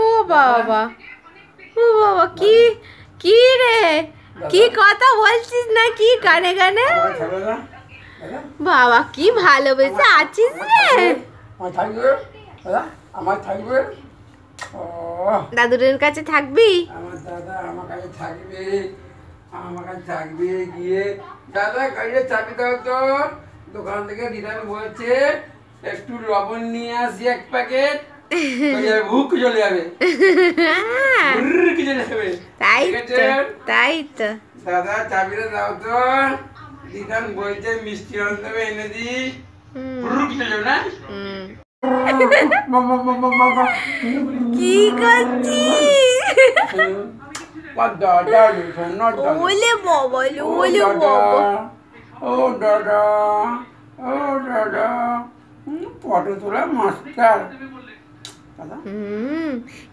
ও বাবা। ও বাবা কি কি রে? কি কথা বলছিস না? কি গানে গানে আমার থাকবে না? দাদা, বাবা কি ভালোবেসে আছিস রে? আমার থাকবে? দাদুরের কাছে থাকবি? আমার দাদা আমার কাছে থাকবে। আমার কাছে থাকবে গিয়ে। দাদা গাড়ির চাবি দাও তো। দোকান থেকে দিদার বলছে। একটু লবণ নিয়ে আসি এক প্যাকেট ভুক চলে যাবে। ভুরুক চলে যাবে। তাই তো তাই তো। দাদা চাবিটা দাও তো। দিদান বলছে মিষ্টি অন্তবে এনে দি। ভুরুক চলে না? কি করছিস? বাবা। ও দাদা, ও দাদা। ফটো তোলা মাস্টার। দাদা? হুম।